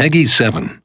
Peggy 7.